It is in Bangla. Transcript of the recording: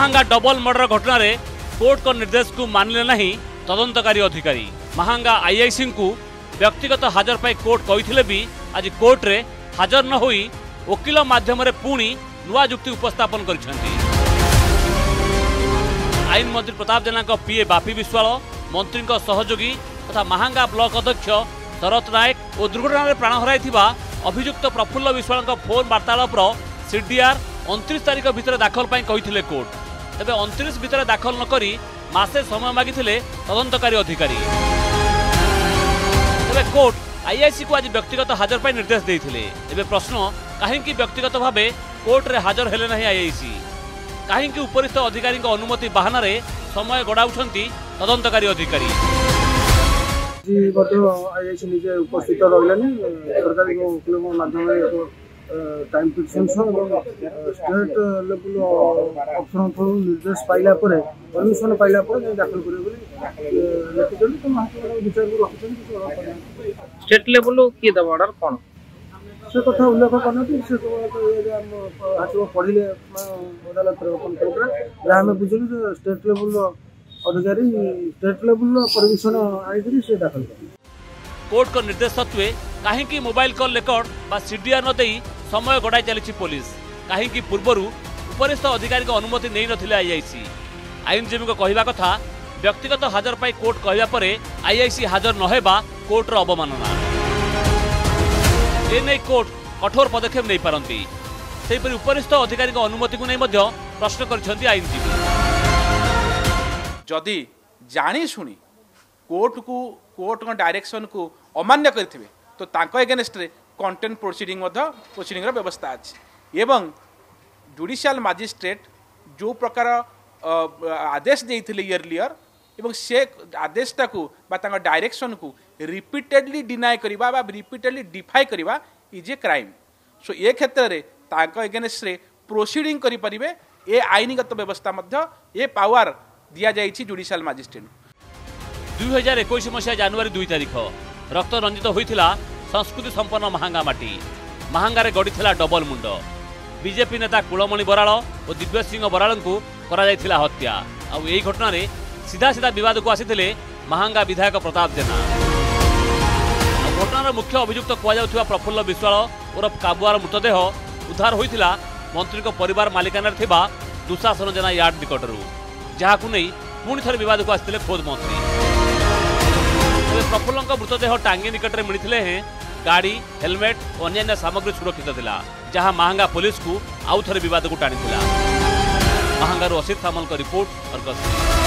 ମହାଙ୍ଗା ଡବଲ ମର୍ଡର ଘଟଣାରେ କୋର୍ଟଙ୍କ ନିର୍ଦ୍ଦେଶକୁ ମାନିଲେ ନାହିଁ ତଦନ୍ତକାରୀ ଅଧିକାରୀ ମହାଙ୍ଗା ଆଇଆଇସିଙ୍କୁ ବ୍ୟକ୍ତିଗତ ହାଜର ପାଇଁ କୋର୍ଟ କହିଥିଲେ ବି ଆଜି କୋର୍ଟରେ ହାଜର ନ ହୋଇ ଓକିଲ ମାଧ୍ୟମରେ ପୁଣି ନୂଆ ଯୁକ୍ତି ଉପସ୍ଥାପନ କରିଛନ୍ତି ଆଇନ ମନ୍ତ୍ରୀ ପ୍ରତାପ ଜେନାଙ୍କ ପିଏ ବାପି ବିଶ୍ୱାଳ ମନ୍ତ୍ରୀଙ୍କ ସହଯୋଗୀ ତଥା ମାହାଙ୍ଗା ବ୍ଲକ ଅଧ୍ୟକ୍ଷ ଶରତ ନାୟକ ଓ ଦୁର୍ଘଟଣାରେ ପ୍ରାଣ ହରାଇଥିବା ଅଭିଯୁକ୍ତ ପ୍ରଫୁଲ୍ଲ ବିଶ୍ୱାଳଙ୍କ ଫୋନ୍ ବାର୍ତ୍ତାଳାପର ସିଡିଆର୍ ଅଣତିରିଶ ତାରିଖ ଭିତରେ ଦାଖଲ ପାଇଁ କହିଥିଲେ କୋର୍ଟ তবে অনতিরিশ ভিতরে দাখল নকরি মাসে সময় মাগিলে তদন্তকারী অধিকারী তবে কোর্ট আইআইসি কু আজ ব্যক্তিগত হাজর পাই নির্দেশ দিয়ে এবে প্রশ্ন কাহিকি ব্যক্তিগত ভাবে কোর্টরে হাজর হলে না আইআইসি কাহিকি উপরিস্থ অধিকারী অনুমতি বাহানার সময় গড়াউছেন তদন্তকারী অধিকারী আইআইসি নিজে উপস্থিত রহলেন সরকারি মাধ্যমে টাইম ଟୁ ସେନ୍ସର ଏବଂ ଷ୍ଟେଟ୍ ଲେବୁଲ ଅଫିସରଙ୍କଠୁ ନିର୍ଦ୍ଦେଶ ପାଇଲା ପରେ ପରମିଶନ ପାଇଲା ପରେ ଯାଇ ଦାଖଲ କରିବେ ବୋଲି ଲେଖିଛନ୍ତି ତେଣୁ ହାଇକୋର୍ଟ ବିଚାରକୁ ରଖିଛନ୍ତି ଷ୍ଟେଟ୍ ଲେବୁଲ କିଏ ଦେବ ଅର୍ଡର କ'ଣ ସେ କଥା ଉଲ୍ଲେଖ କରିନାହାନ୍ତି ସେ ହାଇକୋର୍ଟ ପଢ଼ିଲେ ଅଦାଲତରେ କଣ୍ଟ୍ରାକ୍ଟରେ ଯାହା ଆମେ ବୁଝିଲୁ ଯେ ଷ୍ଟେଟ୍ ଲେବୁଲର ଅଧିକାରୀ ଷ୍ଟେଟ୍ ଲେବୁଲର ପରମିଶନ ଆଣିକରି ସେ ଦାଖଲ କରିବେ କୋର୍ଟଙ୍କ ନିର୍ଦ୍ଦେଶ ସତ୍ତ୍ୱେ କାହିଁକି ମୋବାଇଲ କଲ୍ ରେକର୍ଡ ବା ସିଡିଆର୍ ନ ଦେଇ ସମୟ ଗଡ଼ାଇ ଚାଲିଛି ପୋଲିସ କାହିଁକି ପୂର୍ବରୁ ଉପରିସ୍ଥ ଅଧିକାରୀଙ୍କ ଅନୁମତି ନେଇନଥିଲେ ଆଇଆଇସି ଆଇନଜୀବୀଙ୍କ କହିବା କଥା ବ୍ୟକ୍ତିଗତ ହାଜର ପାଇଁ କୋର୍ଟ କହିବା ପରେ ଆଇଆଇସି ହାଜର ନ ହେବା କୋର୍ଟର ଅବମାନନା ଏନେଇ କୋର୍ଟ କଠୋର ପଦକ୍ଷେପ ନେଇପାରନ୍ତି ସେହିପରି ଉପରିସ୍ଥ ଅଧିକାରୀଙ୍କ ଅନୁମତିକୁ ନେଇ ମଧ୍ୟ ପ୍ରଶ୍ନ କରିଛନ୍ତି ଆଇନଜୀବୀ ଯଦି ଜାଣିଶୁଣି କୋର୍ଟକୁ କୋର୍ଟଙ୍କ ଡାଇରେକ୍ସନକୁ ଅମାନ୍ୟ କରିଥିବେ ତ ତାଙ୍କ ଏଗେନେଷ୍ଟରେ কন্টেন্ট প্রোসিডিং মধ্যে প্রোসিডিংর ব্যবস্থা আছে এবং জুডিশিয়াল মাজিষ্ট্রেট যে প্রকার আদেশ দিয়ে ইয়ারলিয়র এবং সে আদেশটাকে বা তাঁর ডাইরেকশনকু রিপিটেডলি ডিনাই করা বা রিপিটেডলি ডিফাই করা ইজ এ ক্রাইম সো এ ক্ষেত্রে তাঁর এগেনেস্টরে প্রোসিডিং করে পারে এ আইনগত ব্যবস্থা মধ্য এ পাওয়ার দিয়া যাই জুডিশিয়াল মাজিষ্ট্রেট দুই হাজার একুশ মশা জানুয়ারি দুই তারিখ রক্তরঞ্জিত হয়েছিল ସଂସ୍କୃତି ସମ୍ପନ୍ନ ମହାଙ୍ଗା ମାଟି ମହାଙ୍ଗାରେ ଗଢ଼ିଥିଲା ଡବଲ ମୁଣ୍ଡ ବିଜେପି ନେତା କୁଳମଣି ବରାଳ ଓ ଦିବ୍ୟସିଂହ ବରାଳଙ୍କୁ କରାଯାଇଥିଲା ହତ୍ୟା ଆଉ ଏହି ଘଟଣାରେ ସିଧାସିଧା ବିବାଦକୁ ଆସିଥିଲେ ମହାଙ୍ଗା ବିଧାୟକ ପ୍ରତାପ ଜେନା ଘଟଣାର ମୁଖ୍ୟ ଅଭିଯୁକ୍ତ କୁହାଯାଉଥିବା ପ୍ରଫୁଲ୍ଲ ବିଶ୍ୱାଳ ଓରଫ କାବୁଆର ମୃତଦେହ ଉଦ୍ଧାର ହୋଇଥିଲା ମନ୍ତ୍ରୀଙ୍କ ପରିବାର ମାଲିକାନାରେ ଥିବା ଦୁଶାସନ ଜେନା ୟାର୍ଡ ନିକଟରୁ ଯାହାକୁ ନେଇ ପୁଣି ଥରେ ବିବାଦକୁ ଆସିଥିଲେ ଖୋଦ୍ ମନ୍ତ୍ରୀ मृतदेह टांगी निकट में मिलते हैं गाड़ी हेलमेट और अन्य सामग्री सुरक्षित था जहां महांगा पुलिस को आउ थ को टाणी महांगारू असित सामल का रिपोर्ट अर्गस्ट